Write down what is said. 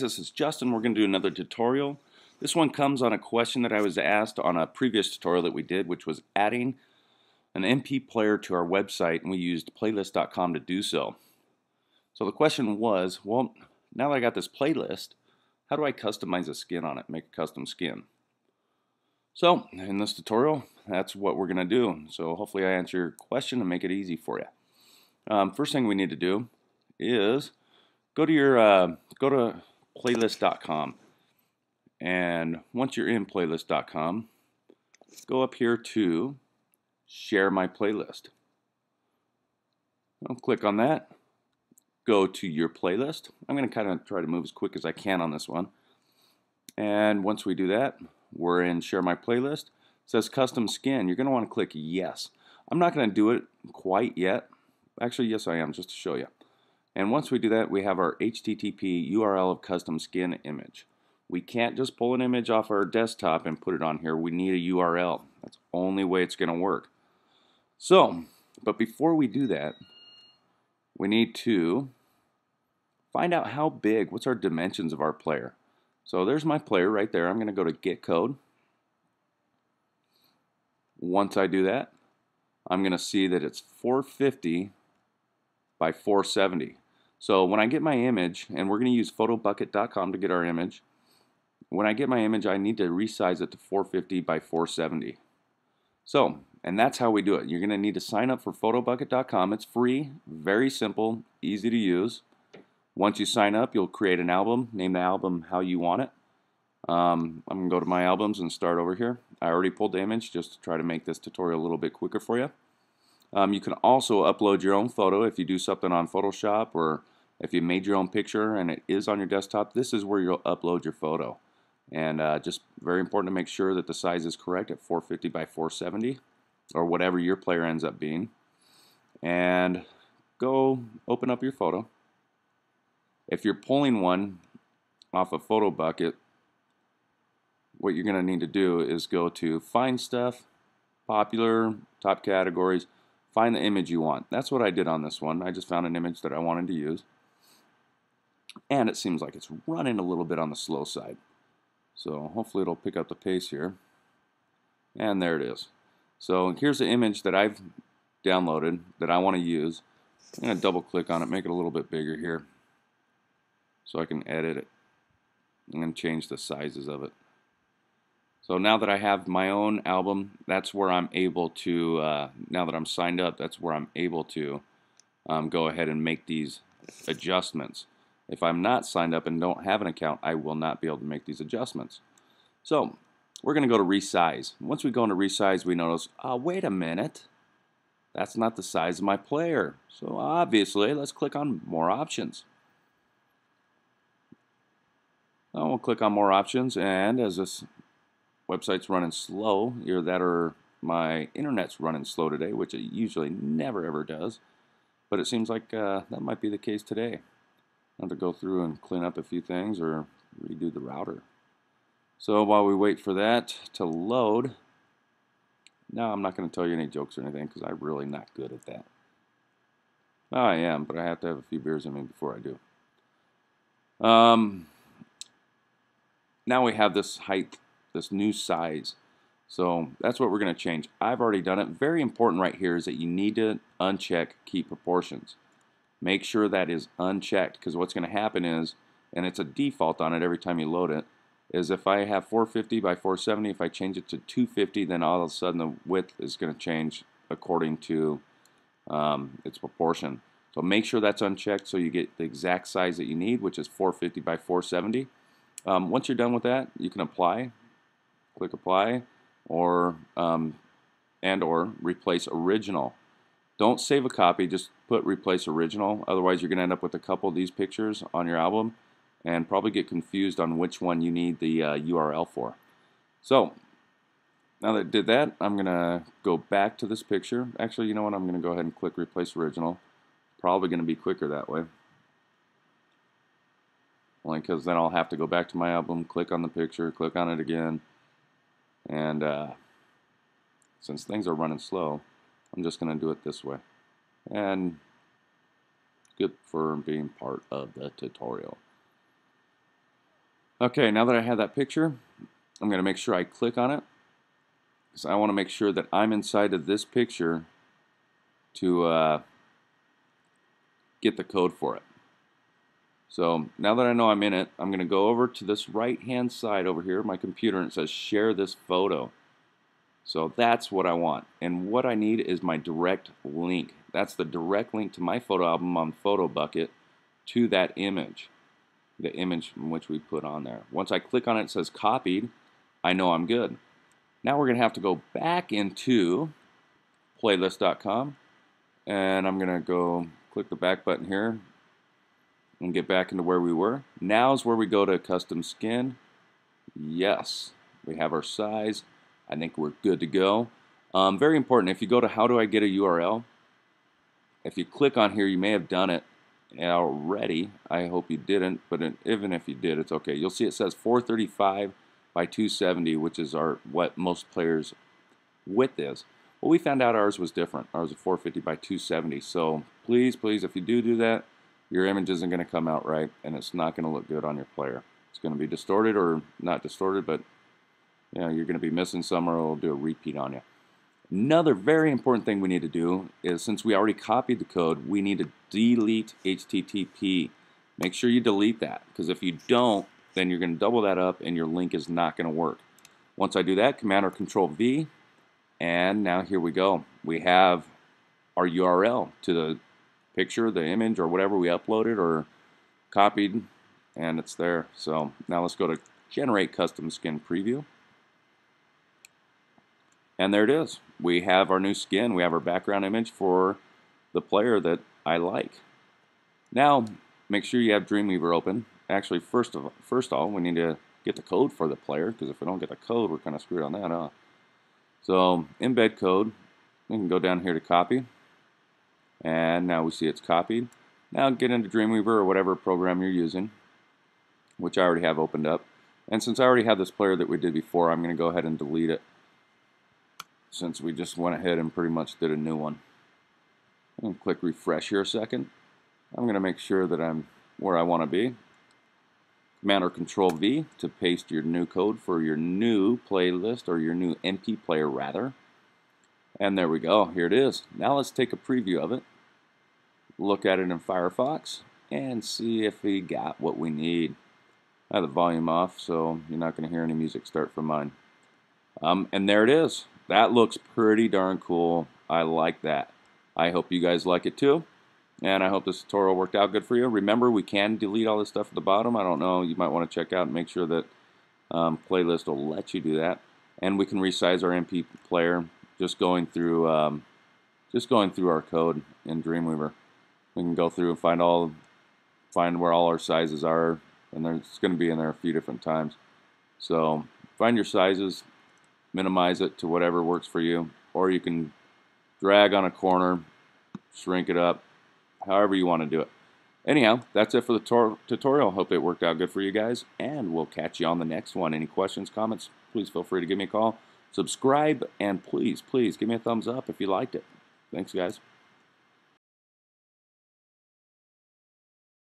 This is Justin. We're going to do another tutorial. This one comes on a question that I was asked on a previous tutorial that we did, which was adding an MP player to our website, and we used playlist.com to do so. So the question was, well, now that I got this playlist, how do I customize a skin on it, make a custom skin? So in this tutorial, that's what we're going to do. So hopefully I answer your question and make it easy for you. Um, first thing we need to do is go to your uh, go to playlist.com. And once you're in playlist.com, go up here to share my playlist. I'll click on that. Go to your playlist. I'm going to kind of try to move as quick as I can on this one. And once we do that, we're in share my playlist. It says custom skin. You're going to want to click yes. I'm not going to do it quite yet. Actually, yes I am, just to show you. And once we do that, we have our HTTP URL of custom skin image. We can't just pull an image off our desktop and put it on here. We need a URL. That's the only way it's going to work. So, but before we do that, we need to find out how big, what's our dimensions of our player. So there's my player right there. I'm going to go to get code. Once I do that, I'm going to see that it's 450 by 470. So when I get my image, and we're going to use photobucket.com to get our image, when I get my image, I need to resize it to 450 by 470. So, and that's how we do it. You're going to need to sign up for photobucket.com. It's free, very simple, easy to use. Once you sign up, you'll create an album, name the album how you want it. Um, I'm going to go to my albums and start over here. I already pulled the image just to try to make this tutorial a little bit quicker for you. Um, you can also upload your own photo if you do something on Photoshop or if you made your own picture and it is on your desktop. This is where you'll upload your photo. And uh, just very important to make sure that the size is correct at 450 by 470 or whatever your player ends up being. And go open up your photo. If you're pulling one off a photo bucket, what you're going to need to do is go to Find Stuff, Popular, Top Categories, find the image you want. That's what I did on this one. I just found an image that I wanted to use. And it seems like it's running a little bit on the slow side. So hopefully it'll pick up the pace here. And there it is. So here's the image that I've downloaded that I want to use. I'm going to double click on it, make it a little bit bigger here. So I can edit it and change the sizes of it. So now that I have my own album, that's where I'm able to, uh, now that I'm signed up, that's where I'm able to um, go ahead and make these adjustments. If I'm not signed up and don't have an account, I will not be able to make these adjustments. So we're going to go to resize. Once we go into resize, we notice, oh, wait a minute. That's not the size of my player. So obviously, let's click on more options. Now we'll click on more options, and as this website's running slow, either that or my internet's running slow today, which it usually never ever does. But it seems like uh, that might be the case today. I have to go through and clean up a few things or redo the router. So while we wait for that to load, now I'm not going to tell you any jokes or anything because I'm really not good at that. Well, I am, but I have to have a few beers in me before I do. Um, now we have this height this new size. So that's what we're going to change. I've already done it. Very important right here is that you need to uncheck keep proportions. Make sure that is unchecked because what's going to happen is, and it's a default on it every time you load it, is if I have 450 by 470, if I change it to 250, then all of a sudden the width is going to change according to um, its proportion. So make sure that's unchecked so you get the exact size that you need, which is 450 by 470. Um, once you're done with that, you can apply click apply or um, and or replace original. Don't save a copy, just put replace original. Otherwise, you're going to end up with a couple of these pictures on your album and probably get confused on which one you need the uh, URL for. So, now that I did that, I'm going to go back to this picture. Actually, you know what? I'm going to go ahead and click replace original. Probably going to be quicker that way. Only because then I'll have to go back to my album, click on the picture, click on it again, and uh, since things are running slow, I'm just going to do it this way. And good for being part of the tutorial. Okay, now that I have that picture, I'm going to make sure I click on it because I want to make sure that I'm inside of this picture to uh, get the code for it. So now that I know I'm in it, I'm going to go over to this right hand side over here, my computer, and it says share this photo. So that's what I want. And what I need is my direct link. That's the direct link to my photo album on PhotoBucket to that image, the image from which we put on there. Once I click on it, it says copied. I know I'm good. Now we're going to have to go back into playlist.com and I'm going to go click the back button here and get back into where we were. Now is where we go to custom skin. Yes, we have our size. I think we're good to go. Um, very important, if you go to how do I get a URL, if you click on here, you may have done it already. I hope you didn't, but even if you did, it's okay. You'll see it says 435 by 270, which is our what most players' width is. Well, we found out ours was different. Ours is 450 by 270. So please, please, if you do do that, your image isn't going to come out right, and it's not going to look good on your player. It's going to be distorted or not distorted, but you know, you're going to be missing some or it'll do a repeat on you. Another very important thing we need to do is since we already copied the code, we need to delete HTTP. Make sure you delete that because if you don't, then you're going to double that up and your link is not going to work. Once I do that, Command or Control V, and now here we go. We have our URL to the picture, the image, or whatever we uploaded or copied, and it's there. So now let's go to Generate Custom Skin Preview. And there it is. We have our new skin. We have our background image for the player that I like. Now, make sure you have Dreamweaver open. Actually, first of first all, we need to get the code for the player, because if we don't get the code, we're kind of screwed on that, huh? So, embed code. We can go down here to copy and now we see it's copied. Now get into Dreamweaver or whatever program you're using, which I already have opened up. And since I already have this player that we did before, I'm going to go ahead and delete it since we just went ahead and pretty much did a new one. And click refresh here a second. I'm going to make sure that I'm where I want to be. Command or Control V to paste your new code for your new playlist or your new MP player rather. And there we go. Here it is. Now let's take a preview of it, look at it in Firefox, and see if we got what we need. I have the volume off, so you're not going to hear any music start from mine. Um, and there it is. That looks pretty darn cool. I like that. I hope you guys like it too. And I hope this tutorial worked out good for you. Remember, we can delete all this stuff at the bottom. I don't know. You might want to check out and make sure that um, playlist will let you do that. And we can resize our MP player just going through um, just going through our code in Dreamweaver. We can go through and find all find where all our sizes are, and there's going to be in there a few different times. So find your sizes, minimize it to whatever works for you, or you can drag on a corner, shrink it up, however you want to do it. Anyhow, that's it for the tutorial. Hope it worked out good for you guys, and we'll catch you on the next one. Any questions, comments, please feel free to give me a call. Subscribe, and please, please give me a thumbs up if you liked it. Thanks, guys.